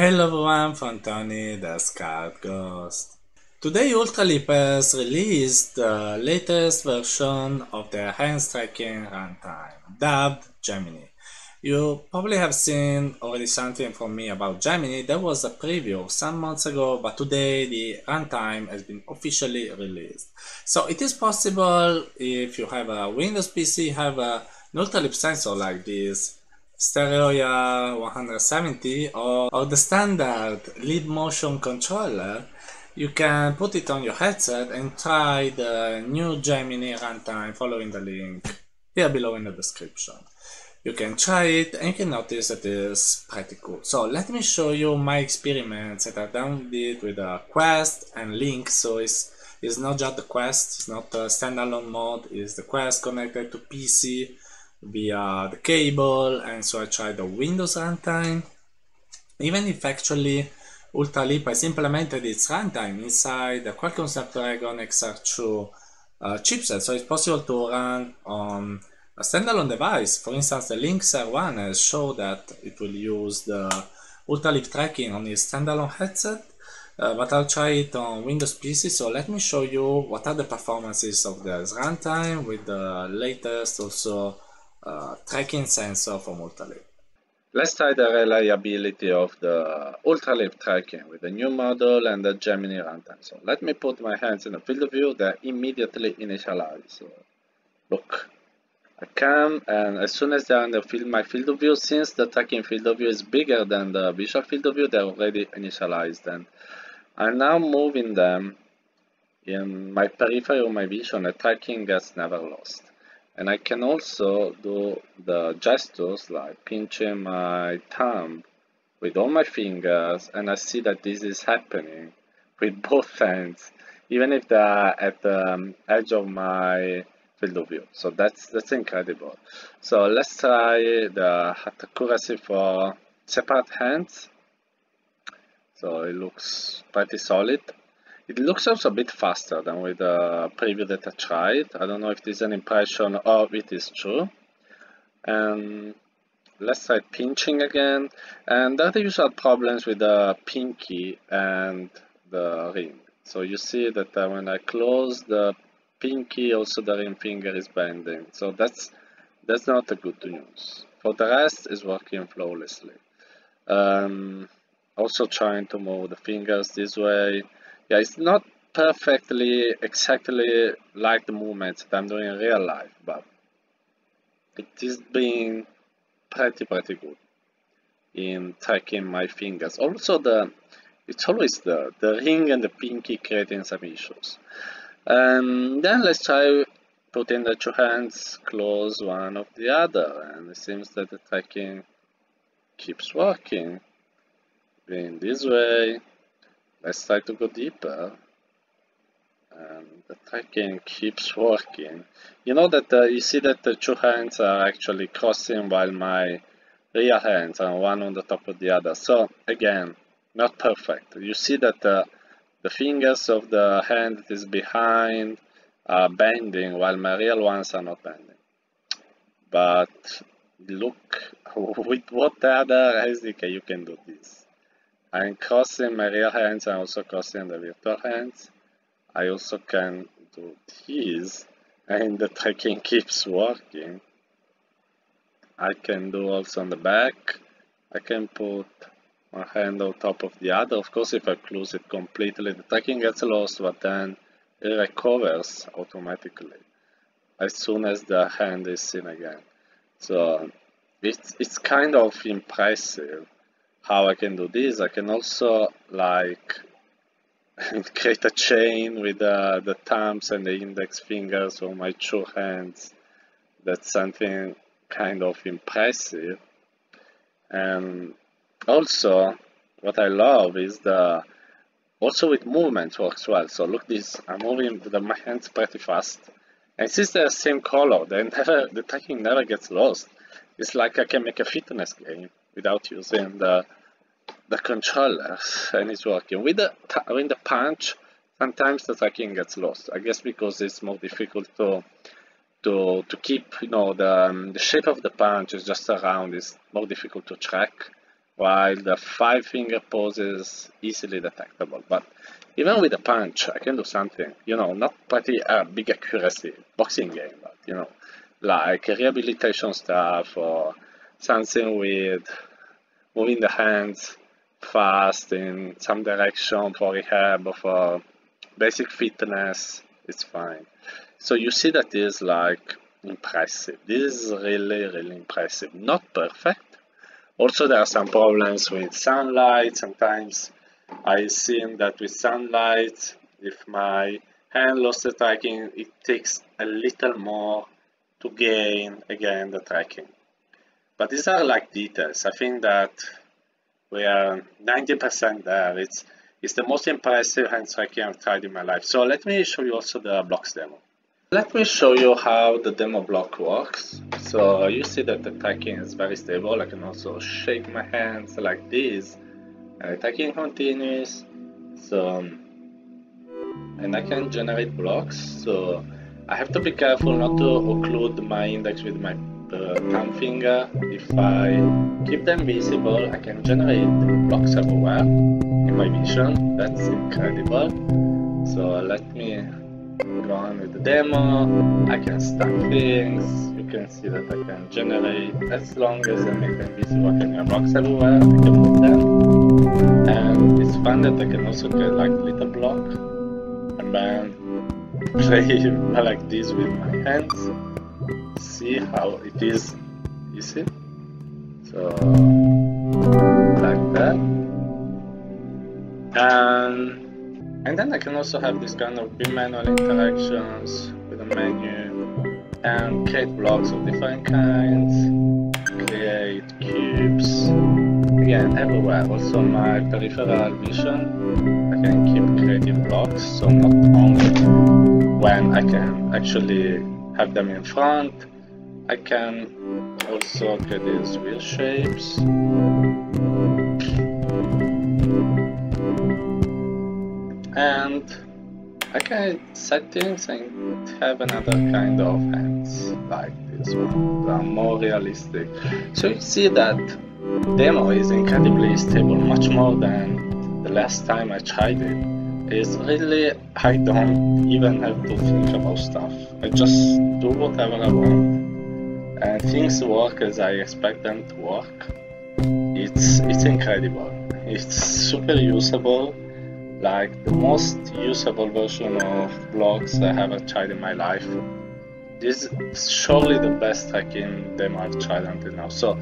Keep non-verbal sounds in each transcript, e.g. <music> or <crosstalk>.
Hello everyone from Tony the Skarred Ghost. Today Ultraleap has released the latest version of the hands tracking runtime, dubbed Gemini. You probably have seen already something from me about Gemini. There was a preview some months ago, but today the runtime has been officially released. So it is possible if you have a Windows PC, have a Ultraleap sensor like this, Stereo 170 or, or the standard Leap Motion controller, you can put it on your headset and try the new Gemini runtime following the link here below in the description. You can try it and you can notice that it is pretty cool. So let me show you my experiments that I've done with it with a Quest and Link. So it's, it's not just the Quest, it's not a standalone mode, it's the Quest connected to PC via the cable and so I tried the Windows runtime. Even if actually Ultraleap has implemented its runtime inside the Qualcomm Snapdragon XR2 uh, chipset. So it's possible to run on a standalone device. For instance the Lynx R1 has shown that it will use the Ultraleap tracking on its standalone headset uh, but I'll try it on Windows PC so let me show you what are the performances of the runtime with the latest also uh, tracking sensor from Ultraleap. Let's try the reliability of the Ultraleap tracking with the new model and the Gemini runtime. So let me put my hands in the field of view, they immediately initialize. Look, I come and as soon as they're in the field, my field of view, since the tracking field of view is bigger than the visual field of view, they're already initialized and I'm now moving them in my periphery of my vision, the tracking gets never lost and I can also do the gestures like pinching my thumb with all my fingers and I see that this is happening with <laughs> both hands even if they are at the um, edge of my field of view. So that's that's incredible. So let's try the accuracy for separate hands. So it looks pretty solid it looks also a bit faster than with the preview that I tried. I don't know if this is an impression or it is true. And let's try pinching again. And there are the usual problems with the pinky and the ring. So you see that uh, when I close the pinky, also the ring finger is bending. So that's that's not a good news. For the rest, it's working flawlessly. Um, also trying to move the fingers this way yeah, it's not perfectly exactly like the movements that I'm doing in real life, but it is being pretty pretty good in tracking my fingers. Also the it's always the, the ring and the pinky creating some issues. And then let's try putting the two hands close one of the other and it seems that the tracking keeps working in this way let's try to go deeper. And the tracking keeps working. You know that uh, you see that the two hands are actually crossing while my rear hands are one on the top of the other. So again not perfect. You see that uh, the fingers of the hand that is behind are bending while my real ones are not bending. But look <laughs> with what other SDK you can do this I'm crossing my real hands, I'm also crossing the virtual hands. I also can do this and the tracking keeps working. I can do also on the back. I can put one hand on top of the other. Of course, if I close it completely, the tracking gets lost, but then it recovers automatically as soon as the hand is seen again. So it's, it's kind of impressive how I can do this. I can also like <laughs> create a chain with uh, the thumbs and the index fingers on my two hands. That's something kind of impressive. And also, what I love is the also with movement works well. So look this, I'm moving the, my hands pretty fast. And since they're the same color, then <laughs> never, the tracking never gets lost. It's like I can make a fitness game without using the the controllers and it's working. With the, with the punch, sometimes the tracking gets lost. I guess because it's more difficult to to to keep, you know, the, um, the shape of the punch is just around. It's more difficult to track. while the five finger pose is easily detectable. But even with a punch, I can do something, you know, not pretty uh, big accuracy, boxing game, but you know, like rehabilitation stuff or something with moving the hands fast in some direction for rehab or for basic fitness, it's fine. So you see that is like impressive. This is really, really impressive. Not perfect. Also, there are some problems with sunlight. Sometimes I see that with sunlight, if my hand lost the tracking, it takes a little more to gain again the tracking. But these are like details. I think that we are 90% there. It's, it's the most impressive hand tracking I've tried in my life. So let me show you also the blocks demo. Let me show you how the demo block works. So you see that the tracking is very stable. I can also shake my hands like this. Uh, and the tracking continues. So, and I can generate blocks. So I have to be careful not to occlude my index with my uh, thumb finger. If I keep them visible, I can generate blocks everywhere in my vision. That's incredible. So let me go on with the demo. I can stack things. You can see that I can generate as long as I make them visible. I can have blocks everywhere. I can move them. And it's fun that I can also get like little block and then <laughs> play like this with my hands. See how it is. You see? So like that. And and then I can also have this kind of manual interactions with the menu and create blocks of different kinds, create cubes, again everywhere. Also my peripheral vision, I can keep creating blocks, so not only when I can actually have them in front, I can also create these wheel shapes. And I can set things and have another kind of hands like this one. They are more realistic. So you see that demo is incredibly stable much more than the last time I tried it it's really I don't even have to think about stuff I just do whatever I want and things work as I expect them to work it's it's incredible it's super usable like the most usable version of blocks I have tried in my life. This is surely the best tracking demo I've tried until now. So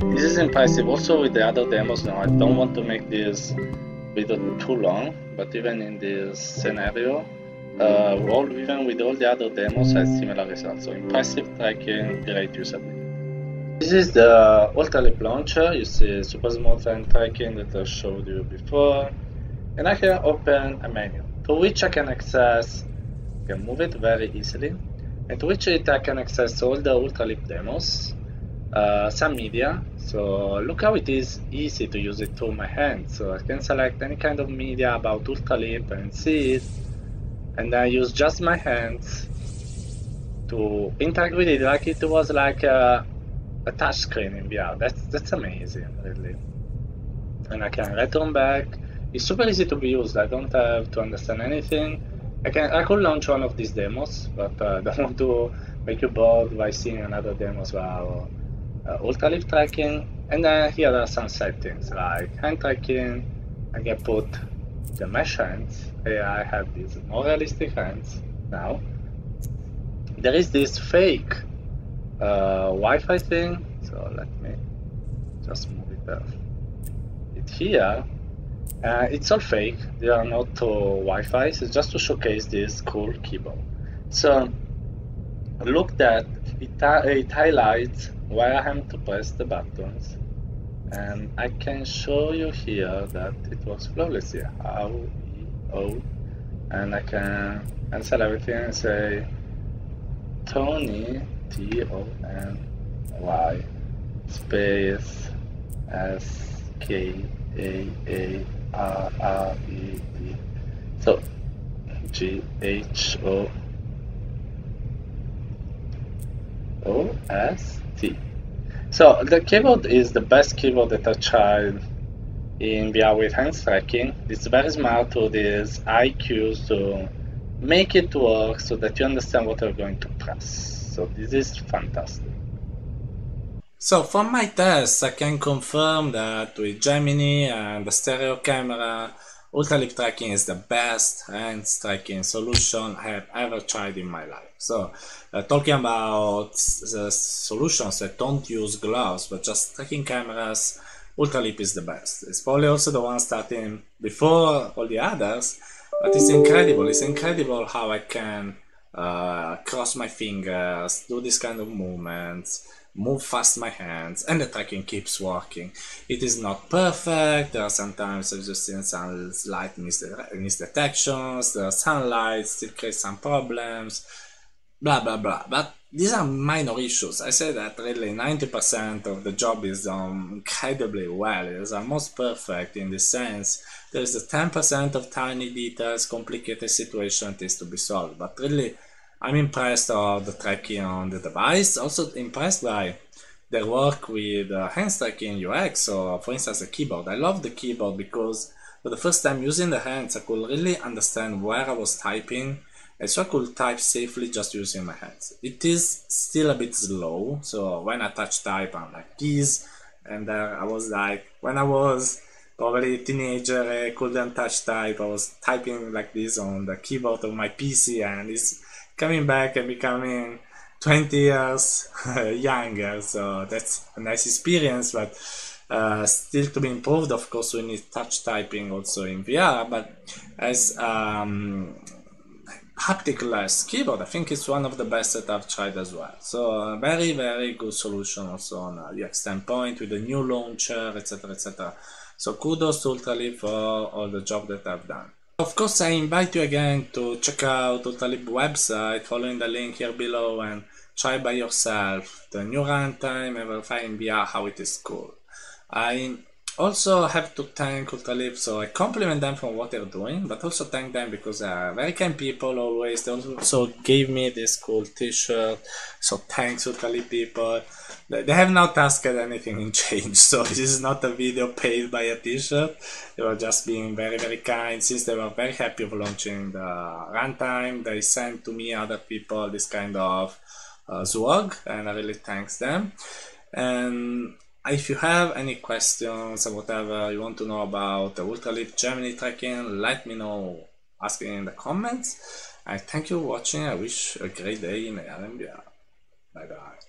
this is impressive. Also with the other demos now, I don't want to make this video too long, but even in this scenario, uh, all, even with all the other demos, had similar results. So impressive tracking, great usability. This is the Ultraleap launcher. You see super smooth hand tracking that I showed you before and I can open a menu to which I can access, I can move it very easily, and to which it I can access all the Ultraleap demos, uh, some media, so look how it is easy to use it through my hand, so I can select any kind of media about Ultraleap and see it, and I use just my hands to interact with it like it was like a, a touch screen in VR, that's, that's amazing really. And I can return back, it's super easy to be used. I don't have to understand anything. I can I could launch one of these demos, but uh, I don't want to make you bored by seeing another demos about uh, Ultraleap tracking. And then here are some settings like hand tracking. I can put the mesh hands. I have these more realistic hands now. There is this fake uh, Wi-Fi thing. So let me just move it, uh, it here uh, it's all fake, they are not uh, Wi-Fi, it's just to showcase this cool keyboard. So look that it, uh, it highlights where I have to press the buttons and I can show you here that it was works flawlessly. R E O and I can cancel everything and say Tony T O N Y space S K A A R R E D. So G H O O S T. So the keyboard is the best keyboard that I tried in VR with hands tracking. It's very smart with these IQs to make it work so that you understand what you're going to press. So this is fantastic. So from my tests, I can confirm that with Gemini and the stereo camera, Ultraleap tracking is the best hands tracking solution I have ever tried in my life. So uh, talking about the solutions that don't use gloves but just tracking cameras, Ultraleap is the best. It's probably also the one starting before all the others, but it's incredible. It's incredible how I can uh, cross my fingers, do this kind of movements, move fast my hands, and the tracking keeps working. It is not perfect. There are sometimes I've just seen some slight misdetections. The sunlight still creates some problems. Blah blah blah. But these are minor issues. I say that really 90% of the job is done incredibly well. It is almost perfect in the sense there's a 10% of tiny details, complicated situation is to be solved. But really, I'm impressed of the tracking on the device. Also impressed by their work with uh, hands tracking UX. So for instance, the keyboard. I love the keyboard because for the first time using the hands, I could really understand where I was typing and so I could type safely just using my hands. It is still a bit slow, so when I touch type, I'm like this, and uh, I was like, when I was probably a teenager, I couldn't touch type, I was typing like this on the keyboard of my PC, and it's coming back and becoming 20 years <laughs> younger, so that's a nice experience, but uh, still to be improved. Of course, we need touch typing also in VR, but as um, haptic-less keyboard. I think it's one of the best that I've tried as well. So very, very good solution also on a UX standpoint with the new launcher, etc., etc. So kudos to Ultraleap for all the job that I've done. Of course, I invite you again to check out Ultraleap website, following the link here below and try by yourself the new runtime and verify in VR how it is cool. I also have to thank Ultraleap, so I compliment them for what they're doing, but also thank them because they are very kind people always. They also gave me this cool t-shirt, so thanks Ultraleap people. They have not asked anything in <laughs> change, so this is not a video paid by a t-shirt. They were just being very, very kind. Since they were very happy of launching the runtime, they sent to me other people this kind of uh, swag, and I really thanks them. And if you have any questions or whatever you want to know about the Ultraleap Gemini tracking, let me know asking in the comments. I thank you for watching. I wish a great day in AR Bye bye.